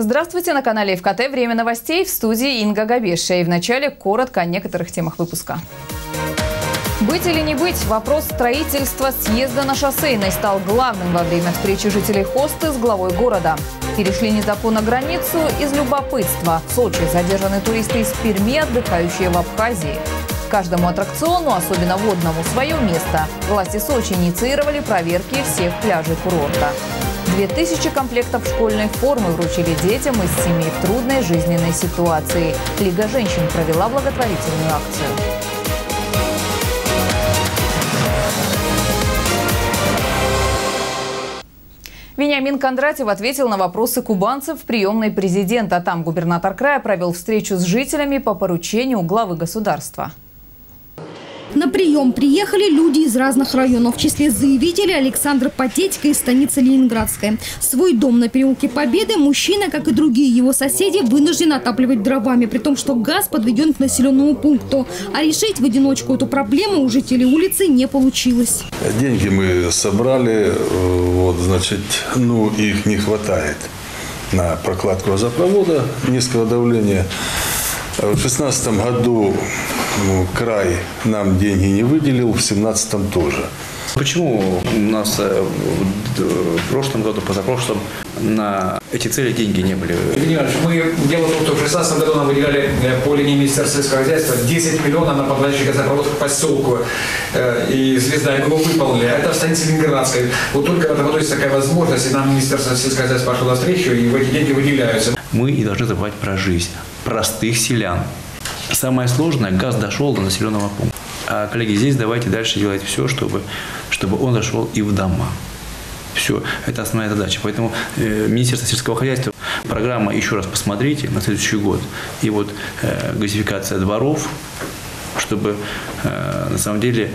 Здравствуйте, на канале ФКТ «Время новостей» в студии Инга Габеша. И вначале коротко о некоторых темах выпуска. Быть или не быть, вопрос строительства съезда на шоссейной стал главным во время встречи жителей Хосты с главой города. Перешли незаконно границу из любопытства. В Сочи задержаны туристы из Перми, отдыхающие в Абхазии. Каждому аттракциону, особенно водному, свое место. Власти Сочи инициировали проверки всех пляжей курорта. 2000 комплектов школьной формы вручили детям из семей в трудной жизненной ситуации. Лига женщин провела благотворительную акцию. Вениамин Кондратьев ответил на вопросы кубанцев в приемной президента. Там губернатор края провел встречу с жителями по поручению главы государства. На прием приехали люди из разных районов. В числе заявителей Александр Патетько из станицы Ленинградской. Свой дом на переулке Победы мужчина, как и другие его соседи, вынужден отапливать дровами, при том, что газ подведен к населенному пункту. А решить в одиночку эту проблему у жителей улицы не получилось. Деньги мы собрали, вот, значит, ну, их не хватает на прокладку газопровода низкого давления. В 2016 году ну, край нам деньги не выделил, в 2017 тоже. Почему у нас э, в прошлом году, позапрошлом на эти цели деньги не были? Евгений мы дело в том, что в 2016 году нам выделяли э, по линии Министерства сельского хозяйства 10 миллионов на подводящий газопровод к поселку э, и звезда, мы его выполнили. Это в станице Ленинградской. Вот только в этом году есть такая возможность, и нам Министерство сельского хозяйства пошло навстречу, и в эти деньги выделяются. Мы и должны забывать про жизнь простых селян. Самое сложное, газ дошел до населенного пункта. А, коллеги, здесь давайте дальше делать все, чтобы, чтобы он дошел и в дома. Все, это основная задача. Поэтому э, Министерство сельского хозяйства, программа, еще раз посмотрите, на следующий год. И вот э, газификация дворов, чтобы э, на самом деле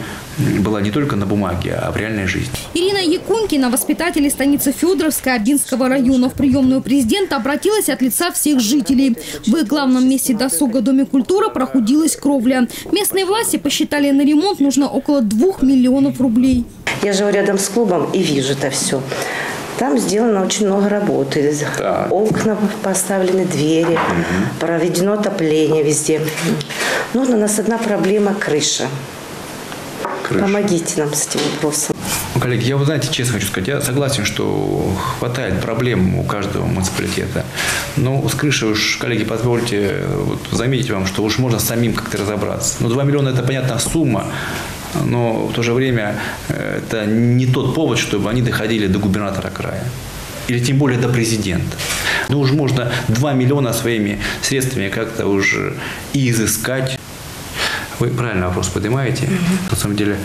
была не только на бумаге, а в реальной жизни. Ирина Якункина, воспитатель станицы Федоровска Ординского района, в приемную президента обратилась от лица всех жителей. В их главном месте досуга Доме культуры проходилась кровля. Местные власти посчитали, на ремонт нужно около двух миллионов рублей. Я живу рядом с клубом и вижу это все. Там сделано очень много работы. Так. Окна поставлены, двери, угу. проведено отопление везде. Ну, у нас одна проблема – крыша. крыша. Помогите нам с этим вопросом. Коллеги, я, вы знаете, честно хочу сказать, я согласен, что хватает проблем у каждого муниципалитета. Но с крышей уж, коллеги, позвольте вот, заметить вам, что уж можно самим как-то разобраться. Ну, 2 миллиона – это, понятно, сумма, но в то же время э, это не тот повод, чтобы они доходили до губернатора края. Или тем более до президента. Ну уж можно 2 миллиона своими средствами как-то уже и изыскать. Вы правильно вопрос поднимаете. Угу. На самом деле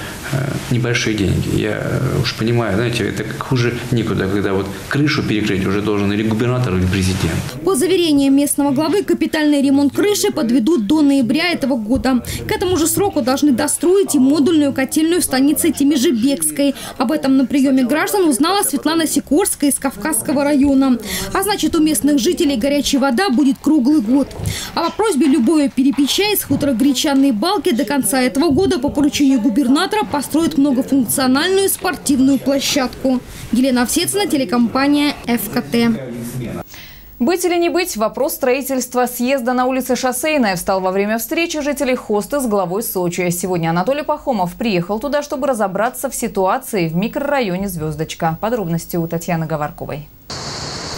небольшие деньги. Я э, уж понимаю, знаете, это хуже никуда, когда вот крышу перекрыть уже должен или губернатор, или президент. По заверениям местного главы, капитальный ремонт крыши подведут до ноября этого года. К этому же сроку должны достроить и модульную котельную в станице Тимижебекской. Об этом на приеме граждан узнала Светлана Сикорская из Кавказского района. А значит, у местных жителей горячая вода будет круглый год. А по просьбе Любовь Перепеча из хутора Гречанные Балки до конца этого года по поручению губернатора построят многофункциональную спортивную площадку. Елена Овсецина, телекомпания «ФКТ». Быть или не быть, вопрос строительства съезда на улице Шоссейная встал во время встречи жителей Хоста с главой Сочи. Сегодня Анатолий Пахомов приехал туда, чтобы разобраться в ситуации в микрорайоне «Звездочка». Подробности у Татьяны Говорковой.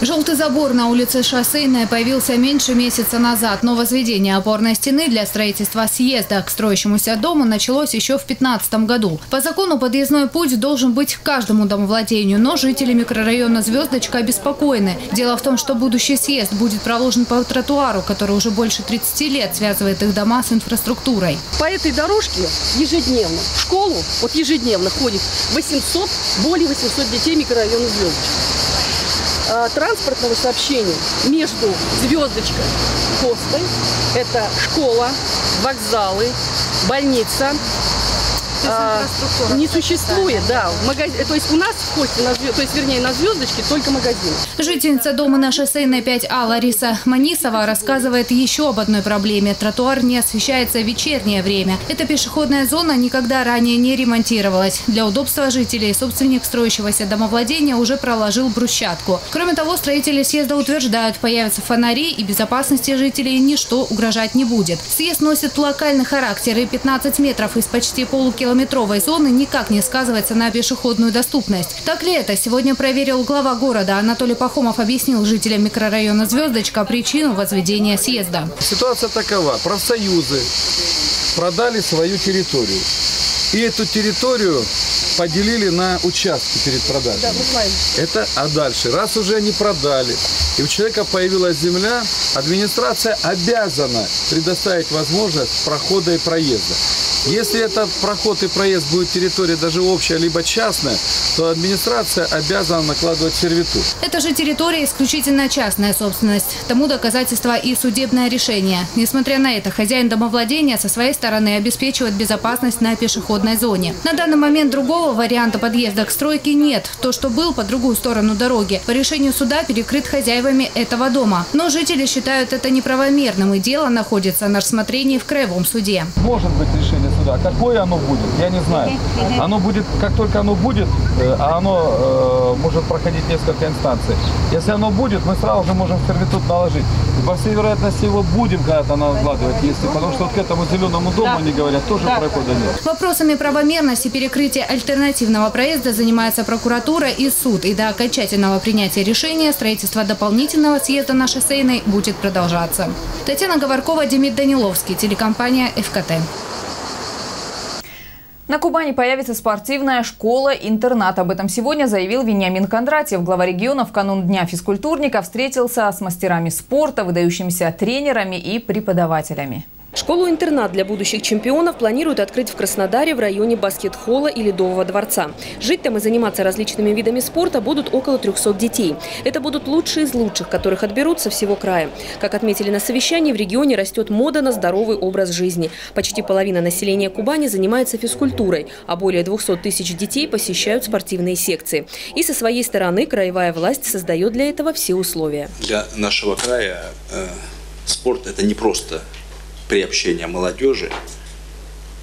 Желтый забор на улице Шоссейная появился меньше месяца назад, но возведение опорной стены для строительства съезда к строящемуся дому началось еще в 2015 году. По закону подъездной путь должен быть к каждому домовладению, но жители микрорайона «Звездочка» обеспокоены. Дело в том, что будущий съезд будет проложен по тротуару, который уже больше 30 лет связывает их дома с инфраструктурой. По этой дорожке ежедневно в школу, вот ежедневно ходит 800, более 800 детей микрорайона «Звездочка». Э, транспортного сообщения между Звездочкой Костой. Это школа, вокзалы, больница, а, не существует, да. Магаз... То есть у нас в Хосте, на... то есть вернее на Звездочке только магазин. Жительница дома на шоссейной 5А Лариса Манисова рассказывает еще об одной проблеме. Тротуар не освещается в вечернее время. Эта пешеходная зона никогда ранее не ремонтировалась. Для удобства жителей собственник строящегося домовладения уже проложил брусчатку. Кроме того, строители съезда утверждают, появятся фонари и безопасности жителей ничто угрожать не будет. Съезд носит локальный характер и 15 метров из почти полукилометровой зоны никак не сказывается на пешеходную доступность. Так ли это? Сегодня проверил глава города. Анатолий Пахомов объяснил жителям микрорайона «Звездочка» причину возведения съезда. Ситуация такова. Профсоюзы продали свою территорию. И эту территорию поделили на участки перед продажей. Это, а дальше, раз уже они продали, и у человека появилась земля, администрация обязана предоставить возможность прохода и проезда. Если этот проход и проезд будет территория даже общая, либо частная, то администрация обязана накладывать сервитут. Это же территория исключительно частная собственность. Тому доказательство и судебное решение. Несмотря на это, хозяин домовладения со своей стороны обеспечивает безопасность на пешеходной зоне. На данный момент другого варианта подъезда к стройке нет. То, что был по другую сторону дороги, по решению суда перекрыт хозяевами этого дома. Но жители считают это неправомерным, и дело находится на рассмотрении в краевом суде. Может быть решение суда. Какое оно будет, я не знаю. Оно будет, как только оно будет, э, а оно э, может проходить несколько инстанций. Если оно будет, мы сразу же можем сервитут наложить. И по всей вероятности его будем когда-то накладывать, если, потому что вот к этому зеленому дому, они говорят, тоже прохода нет. Вопросами правомерности перекрытия альтернативного проезда занимается прокуратура и суд. И до окончательного принятия решения строительство дополнительного съезда на шоссейной будет продолжаться. Татьяна Говоркова, Демид Даниловский, телекомпания «ФКТ». На Кубани появится спортивная школа-интернат. Об этом сегодня заявил Вениамин Кондратьев. Глава региона в канун Дня физкультурника встретился с мастерами спорта, выдающимися тренерами и преподавателями. Школу-интернат для будущих чемпионов планируют открыть в Краснодаре в районе баскет-холла и Ледового дворца. Жить там и заниматься различными видами спорта будут около 300 детей. Это будут лучшие из лучших, которых отберут со всего края. Как отметили на совещании, в регионе растет мода на здоровый образ жизни. Почти половина населения Кубани занимается физкультурой, а более 200 тысяч детей посещают спортивные секции. И со своей стороны краевая власть создает для этого все условия. Для нашего края э, спорт – это не просто приобщения молодежи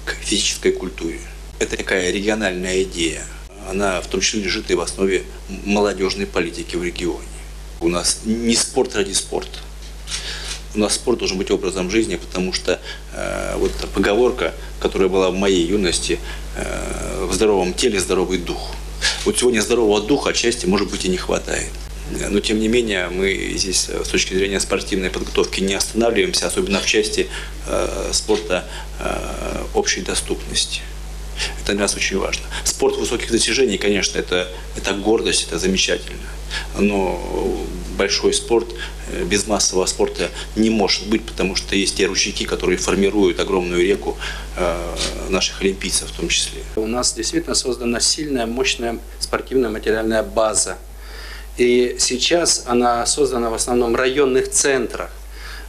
к физической культуре. Это такая региональная идея. Она в том числе лежит и в основе молодежной политики в регионе. У нас не спорт ради спорта. У нас спорт должен быть образом жизни, потому что э, вот эта поговорка, которая была в моей юности, э, в здоровом теле здоровый дух. Вот сегодня здорового духа отчасти, может быть, и не хватает. Но, тем не менее, мы здесь э, с точки зрения спортивной подготовки не останавливаемся, особенно в части э, спорта э, общей доступности. Это для нас очень важно. Спорт высоких достижений, конечно, это, это гордость, это замечательно. Но большой спорт э, без массового спорта не может быть, потому что есть те ручейки, которые формируют огромную реку э, наших олимпийцев в том числе. У нас действительно создана сильная, мощная спортивная материальная база и сейчас она создана в основном в районных центрах.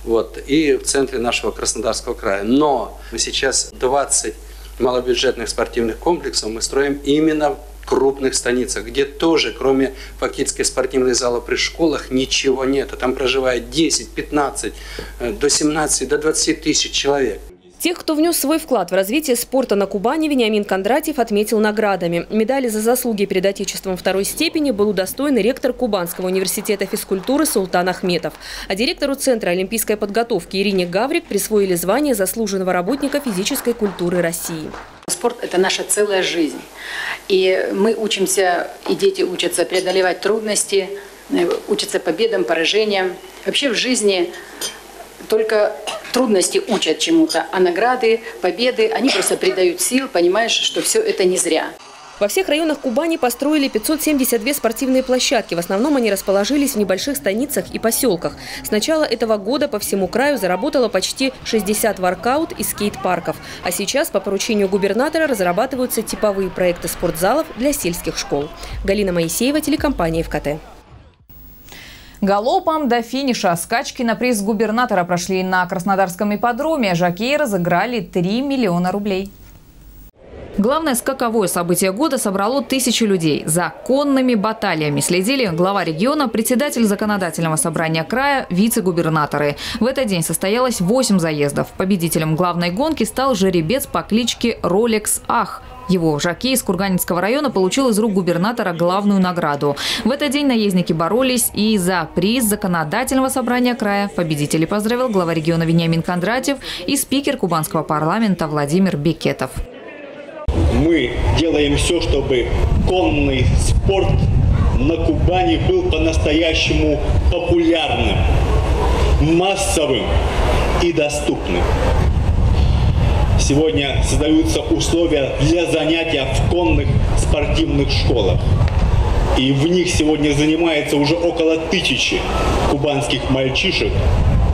Вот, и в центре нашего Краснодарского края. Но сейчас 20 малобюджетных спортивных комплексов мы строим именно в крупных станицах, где тоже, кроме фактически спортивных залов при школах, ничего нет. Там проживает 10, 15, э, до 17, до 20 тысяч человек. Тех, кто внес свой вклад в развитие спорта на Кубани, Вениамин Кондратьев отметил наградами. Медали за заслуги перед Отечеством второй степени был удостоен ректор Кубанского университета физкультуры Султан Ахметов. А директору Центра олимпийской подготовки Ирине Гаврик присвоили звание заслуженного работника физической культуры России. Спорт – это наша целая жизнь. И мы учимся, и дети учатся преодолевать трудности, э, учатся победам, поражениям. Вообще в жизни только трудности учат чему-то, а награды, победы, они просто придают сил, понимаешь, что все это не зря. Во всех районах Кубани построили 572 спортивные площадки. В основном они расположились в небольших станицах и поселках. С начала этого года по всему краю заработало почти 60 воркаут и скейт-парков. А сейчас по поручению губернатора разрабатываются типовые проекты спортзалов для сельских школ. Галина Моисеева, телекомпания ФКТ. Галопом до финиша скачки на приз губернатора прошли на Краснодарском ипподроме. Жакеи разыграли 3 миллиона рублей. Главное скаковое событие года собрало тысячи людей. За конными баталиями следили глава региона, председатель законодательного собрания края, вице-губернаторы. В этот день состоялось 8 заездов. Победителем главной гонки стал жеребец по кличке Ролекс Ах. Его жокей из Курганинского района получил из рук губернатора главную награду. В этот день наездники боролись и за приз законодательного собрания края. Победителей поздравил глава региона Вениамин Кондратьев и спикер кубанского парламента Владимир Бекетов. Мы делаем все, чтобы конный спорт на Кубани был по-настоящему популярным, массовым и доступным. Сегодня создаются условия для занятия в конных спортивных школах. И в них сегодня занимается уже около тысячи кубанских мальчишек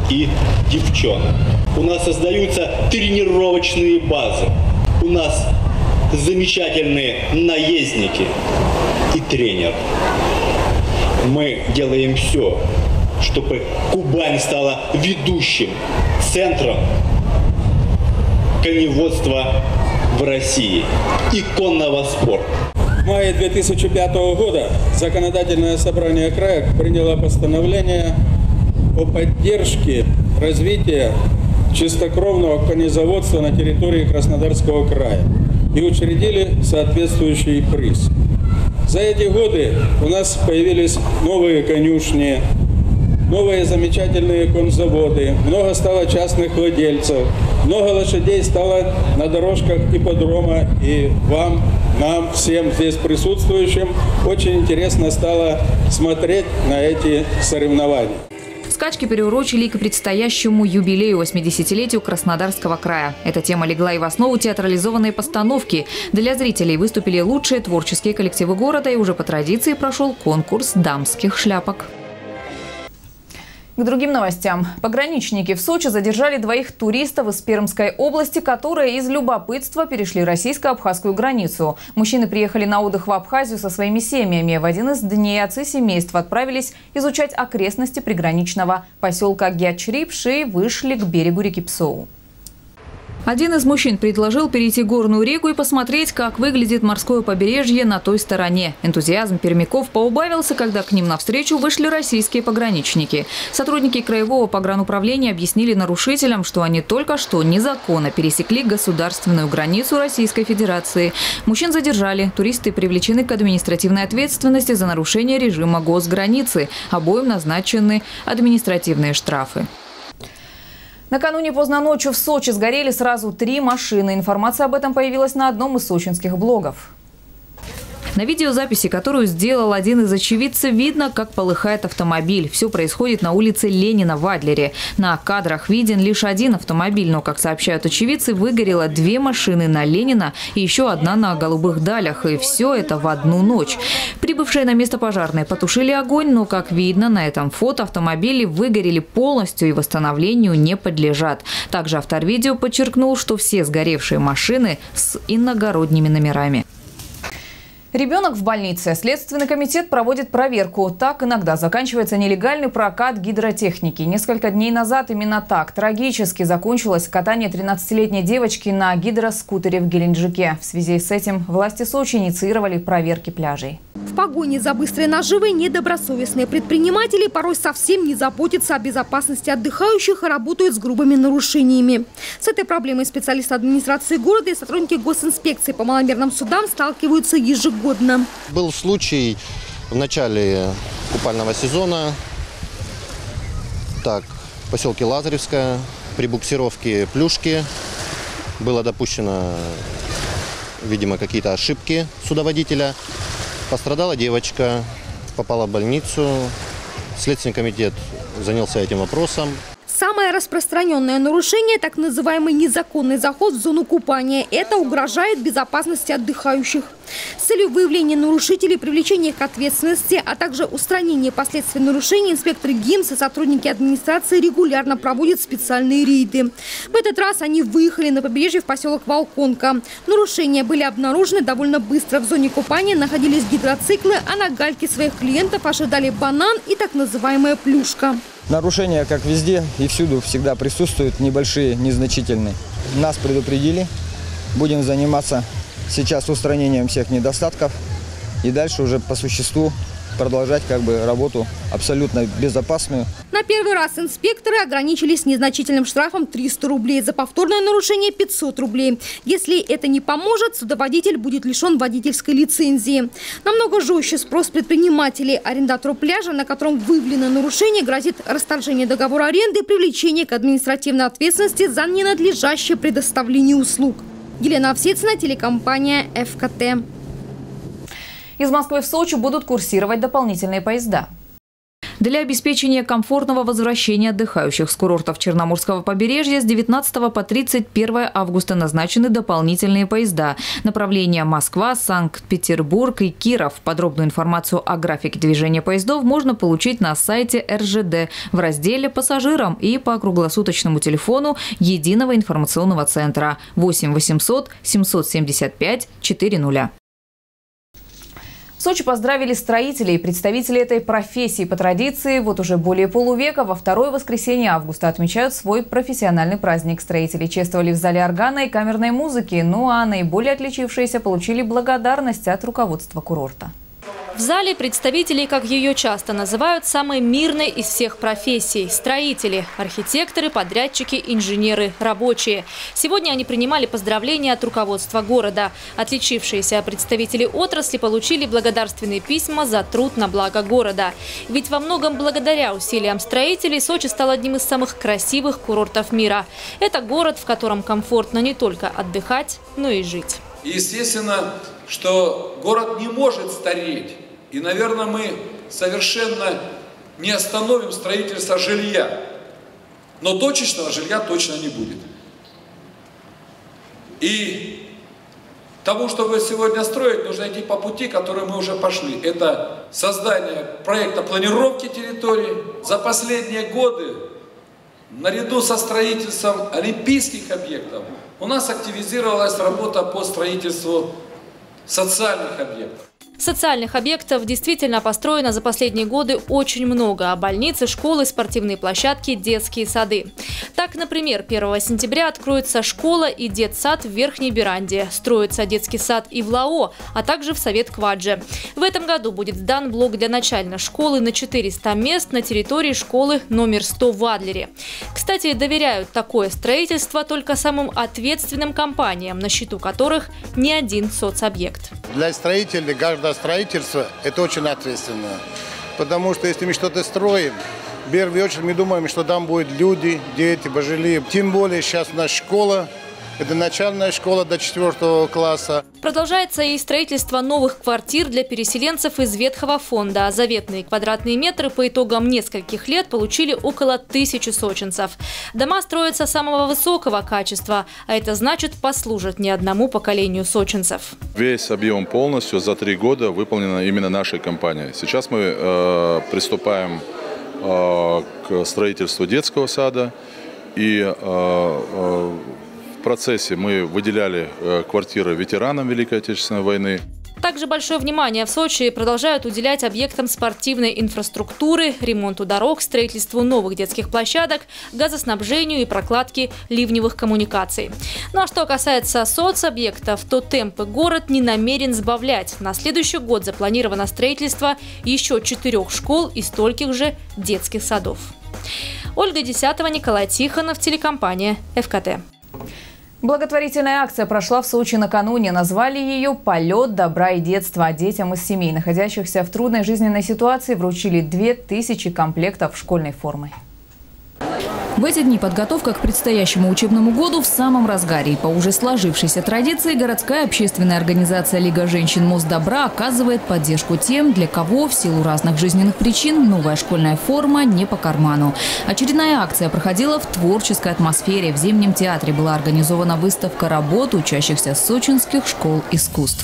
и девчонок. У нас создаются тренировочные базы. У нас замечательные наездники и тренер. Мы делаем все, чтобы Кубань стала ведущим центром коневодства в России и конного спорта. В мае 2005 года Законодательное собрание края приняло постановление о поддержке развития чистокровного конезаводства на территории Краснодарского края и учредили соответствующий приз. За эти годы у нас появились новые конюшни, новые замечательные конзаводы, много стало частных владельцев, много лошадей стало на дорожках ипподрома, и вам, нам, всем здесь присутствующим очень интересно стало смотреть на эти соревнования. Скачки переурочили к предстоящему юбилею 80-летию Краснодарского края. Эта тема легла и в основу театрализованной постановки. Для зрителей выступили лучшие творческие коллективы города и уже по традиции прошел конкурс дамских шляпок. К другим новостям. Пограничники в Сочи задержали двоих туристов из Пермской области, которые из любопытства перешли российско-абхазскую границу. Мужчины приехали на отдых в Абхазию со своими семьями. В один из дней отцы семейства отправились изучать окрестности приграничного поселка Гячрипши и вышли к берегу реки Псоу. Один из мужчин предложил перейти горную реку и посмотреть, как выглядит морское побережье на той стороне. Энтузиазм пермяков поубавился, когда к ним навстречу вышли российские пограничники. Сотрудники краевого погрануправления объяснили нарушителям, что они только что незаконно пересекли государственную границу Российской Федерации. Мужчин задержали. Туристы привлечены к административной ответственности за нарушение режима госграницы. Обоим назначены административные штрафы. Накануне поздно ночью в Сочи сгорели сразу три машины. Информация об этом появилась на одном из сочинских блогов. На видеозаписи, которую сделал один из очевидцев, видно, как полыхает автомобиль. Все происходит на улице Ленина в Адлере. На кадрах виден лишь один автомобиль, но, как сообщают очевидцы, выгорело две машины на Ленина и еще одна на Голубых Далях. И все это в одну ночь. Прибывшие на место пожарные потушили огонь, но, как видно, на этом фото автомобили выгорели полностью и восстановлению не подлежат. Также автор видео подчеркнул, что все сгоревшие машины с иногородними номерами. Ребенок в больнице. Следственный комитет проводит проверку. Так иногда заканчивается нелегальный прокат гидротехники. Несколько дней назад именно так трагически закончилось катание 13-летней девочки на гидроскутере в Геленджике. В связи с этим власти Сочи инициировали проверки пляжей. Погоне за быстрой наживой недобросовестные предприниматели порой совсем не заботятся о безопасности отдыхающих и работают с грубыми нарушениями. С этой проблемой специалисты администрации города и сотрудники госинспекции по маломерным судам сталкиваются ежегодно. Был случай в начале купального сезона. Так, в поселке Лазаревская при буксировке плюшки было допущено, видимо, какие-то ошибки судоводителя. Пострадала девочка, попала в больницу. Следственный комитет занялся этим вопросом. Самое распространенное нарушение – так называемый незаконный заход в зону купания. Это угрожает безопасности отдыхающих. С целью выявления нарушителей, привлечения их к ответственности, а также устранения последствий нарушений, инспекторы ГИМС и сотрудники администрации регулярно проводят специальные рейды. В этот раз они выехали на побережье в поселок Волконка. Нарушения были обнаружены довольно быстро. В зоне купания находились гидроциклы, а на гальке своих клиентов ожидали банан и так называемая плюшка. Нарушения, как везде и всюду, всегда присутствуют, небольшие, незначительные. Нас предупредили, будем заниматься сейчас устранением всех недостатков и дальше уже по существу продолжать как бы работу абсолютно безопасную. На первый раз инспекторы ограничились незначительным штрафом 300 рублей, за повторное нарушение 500 рублей. Если это не поможет, судоводитель будет лишен водительской лицензии. Намного жестче спрос предпринимателей. Арендатору пляжа, на котором выявлено нарушение, грозит расторжение договора аренды и привлечение к административной ответственности за ненадлежащее предоставление услуг. Елена Овсецина, телекомпания «ФКТ». Из Москвы в Сочи будут курсировать дополнительные поезда. Для обеспечения комфортного возвращения отдыхающих с курортов Черноморского побережья с 19 по 31 августа назначены дополнительные поезда. Направления Москва, Санкт-Петербург и Киров. Подробную информацию о графике движения поездов можно получить на сайте РЖД в разделе «Пассажирам» и по круглосуточному телефону Единого информационного центра 8 800 775 400. Сочи поздравили строителей и представителей этой профессии. По традиции, вот уже более полувека во второе воскресенье августа отмечают свой профессиональный праздник. Строители чествовали в зале органа и камерной музыки. Ну а наиболее отличившиеся получили благодарность от руководства курорта. В зале представители, как ее часто называют, самой мирной из всех профессий – строители, архитекторы, подрядчики, инженеры, рабочие. Сегодня они принимали поздравления от руководства города. Отличившиеся представители отрасли получили благодарственные письма за труд на благо города. Ведь во многом благодаря усилиям строителей Сочи стал одним из самых красивых курортов мира. Это город, в котором комфортно не только отдыхать, но и жить. естественно, что город не может стареть. И, наверное, мы совершенно не остановим строительство жилья. Но точечного жилья точно не будет. И тому, чтобы сегодня строить, нужно идти по пути, который мы уже пошли. Это создание проекта планировки территории. За последние годы, наряду со строительством олимпийских объектов, у нас активизировалась работа по строительству социальных объектов. Социальных объектов действительно построено за последние годы очень много. А больницы, школы, спортивные площадки, детские сады. Так, например, 1 сентября откроется школа и детсад в Верхней Беранде. Строится детский сад и в ЛАО, а также в Совет Квадже. В этом году будет сдан блок для начальной школы на 400 мест на территории школы номер 100 в Адлере. Кстати, доверяют такое строительство только самым ответственным компаниям, на счету которых не один соцобъект. Для строителей граждан строительство – это очень ответственно. Потому что если мы что-то строим, в первую очередь мы думаем, что там будут люди, дети, пожилые. Тем более сейчас у нас школа, это начальная школа до 4 класса. Продолжается и строительство новых квартир для переселенцев из ветхого фонда. Заветные квадратные метры по итогам нескольких лет получили около тысячи сочинцев. Дома строятся самого высокого качества, а это значит послужат не одному поколению сочинцев. Весь объем полностью за три года выполнено именно нашей компанией. Сейчас мы э, приступаем э, к строительству детского сада и э, э, процессе мы выделяли э, квартиры ветеранам Великой Отечественной войны. Также большое внимание в Сочи продолжают уделять объектам спортивной инфраструктуры, ремонту дорог, строительству новых детских площадок, газоснабжению и прокладке ливневых коммуникаций. Ну а что касается соцобъектов, то темпы город не намерен сбавлять. На следующий год запланировано строительство еще четырех школ и стольких же детских садов. Ольга Десятого, Николай Тихонов, телекомпания «ФКТ». Благотворительная акция прошла в Сочи накануне. Назвали ее «Полет добра и детства». Детям из семей, находящихся в трудной жизненной ситуации, вручили 2000 комплектов школьной формы. В эти дни подготовка к предстоящему учебному году в самом разгаре. По уже сложившейся традиции городская общественная организация «Лига женщин Мост Добра» оказывает поддержку тем, для кого в силу разных жизненных причин новая школьная форма не по карману. Очередная акция проходила в творческой атмосфере. В Зимнем театре была организована выставка работ учащихся сочинских школ искусств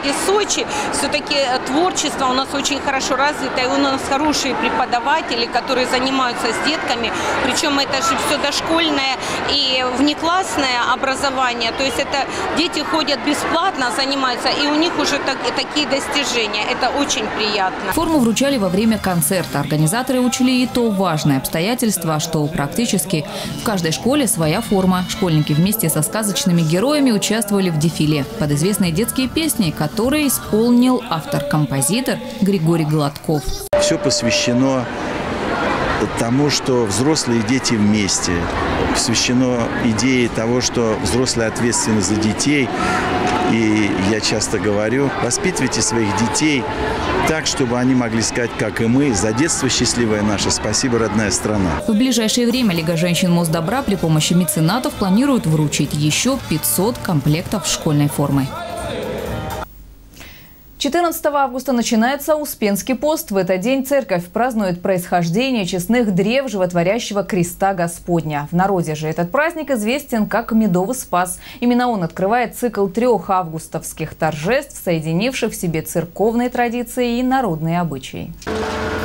городе Сочи все-таки творчество у нас очень хорошо развито, и у нас хорошие преподаватели, которые занимаются с детками, причем это же все дошкольное и внеклассное образование, то есть это дети ходят бесплатно, занимаются, и у них уже так, такие достижения, это очень приятно. Форму вручали во время концерта. Организаторы учли и то важное обстоятельство, что практически в каждой школе своя форма. Школьники вместе со сказочными героями участвовали в дефиле под известные детские песни, которые исполнил автор-композитор Григорий Гладков. Все посвящено тому, что взрослые и дети вместе. Посвящено идее того, что взрослые ответственны за детей. И я часто говорю, воспитывайте своих детей так, чтобы они могли сказать, как и мы, за детство счастливое наше, спасибо, родная страна. В ближайшее время Лига женщин Мосдобра при помощи меценатов планирует вручить еще 500 комплектов школьной формы. 14 августа начинается Успенский пост. В этот день церковь празднует происхождение честных древ животворящего креста Господня. В народе же этот праздник известен как Медовый Спас. Именно он открывает цикл трех августовских торжеств, соединивших в себе церковные традиции и народные обычаи.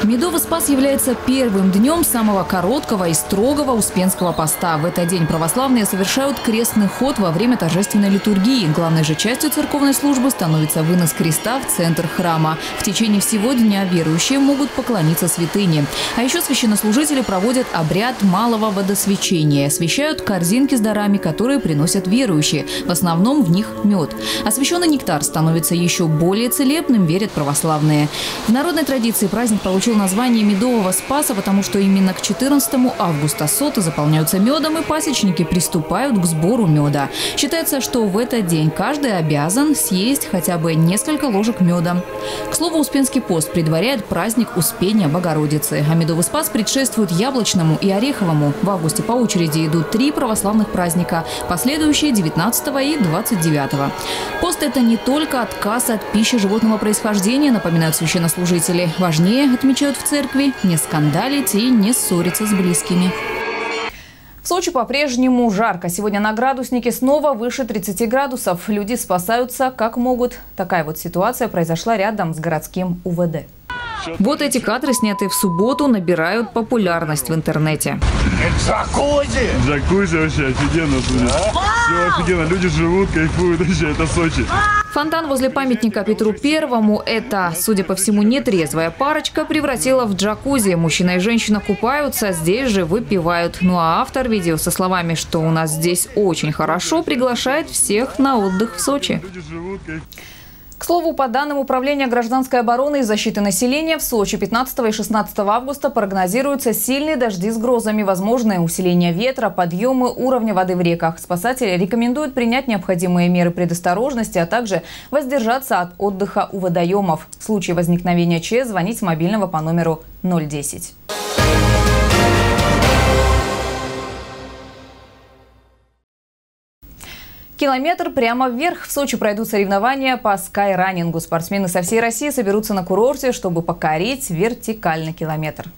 Медовый Спас является первым днем самого короткого и строгого Успенского поста. В этот день православные совершают крестный ход во время торжественной литургии. Главной же частью церковной службы становится вынос креста в центр храма. В течение всего дня верующие могут поклониться святыне. А еще священнослужители проводят обряд малого водосвящения. Освещают корзинки с дарами, которые приносят верующие. В основном в них мед. Освященный нектар становится еще более целебным, верят православные. В народной традиции праздник получил название Медового Спаса, потому что именно к 14 августа соты заполняются медом и пасечники приступают к сбору меда. Считается, что в этот день каждый обязан съесть хотя бы несколько ложек меда. К слову, Успенский пост предваряет праздник Успения Богородицы, а Медовый Спас предшествует Яблочному и Ореховому. В августе по очереди идут три православных праздника, последующие 19 и 29. Пост – это не только отказ от пищи животного происхождения, напоминают священнослужители. Важнее, отмечают в церкви, не скандалить и не ссориться с близкими. В Сочи по-прежнему жарко. Сегодня на градуснике снова выше 30 градусов. Люди спасаются как могут. Такая вот ситуация произошла рядом с городским УВД. Вот эти кадры, снятые в субботу, набирают популярность в интернете. Джакузи! Джакузи вообще офигенно. Все офигенно. Люди живут, кайфуют вообще. Это Сочи. Фонтан возле памятника Петру Первому – это, судя по всему, нетрезвая парочка превратила в джакузи. Мужчина и женщина купаются, здесь же выпивают. Ну а автор видео со словами, что у нас здесь очень хорошо, приглашает всех на отдых в Сочи. К слову, по данным Управления гражданской обороны и защиты населения, в Сочи 15 и 16 августа прогнозируются сильные дожди с грозами, возможное усиление ветра, подъемы уровня воды в реках. Спасатели рекомендуют принять необходимые меры предосторожности, а также воздержаться от отдыха у водоемов. В случае возникновения ЧС звонить с мобильного по номеру 010. Километр прямо вверх. В Сочи пройдут соревнования по скайранингу. Спортсмены со всей России соберутся на курорте, чтобы покорить вертикальный километр.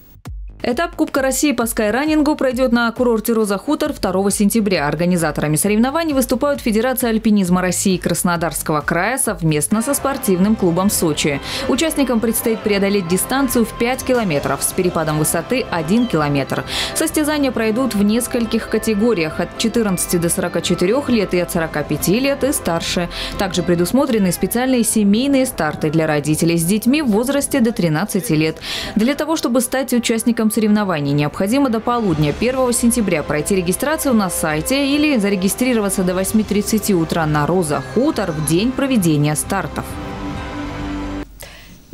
Этап Кубка России по скайранингу пройдет на курорте «Роза Хутор» 2 сентября. Организаторами соревнований выступают Федерация альпинизма России Краснодарского края совместно со спортивным клубом «Сочи». Участникам предстоит преодолеть дистанцию в 5 километров с перепадом высоты 1 километр. Состязания пройдут в нескольких категориях от 14 до 44 лет и от 45 лет и старше. Также предусмотрены специальные семейные старты для родителей с детьми в возрасте до 13 лет. Для того, чтобы стать участником соревнований необходимо до полудня 1 сентября пройти регистрацию на сайте или зарегистрироваться до 8.30 утра на «Роза Хутор» в день проведения стартов.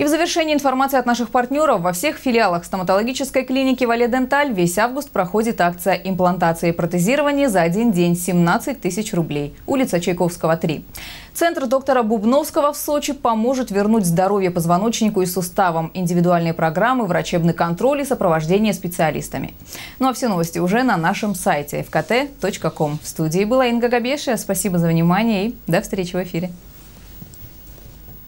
И в завершении информации от наших партнеров. Во всех филиалах стоматологической клиники «Вале Денталь» весь август проходит акция имплантации и протезирования за один день 17 тысяч рублей. Улица Чайковского, 3. Центр доктора Бубновского в Сочи поможет вернуть здоровье позвоночнику и суставам. Индивидуальные программы, врачебный контроль и сопровождение специалистами. Ну а все новости уже на нашем сайте fkt.com. В студии была Инга Габешия. Спасибо за внимание и до встречи в эфире.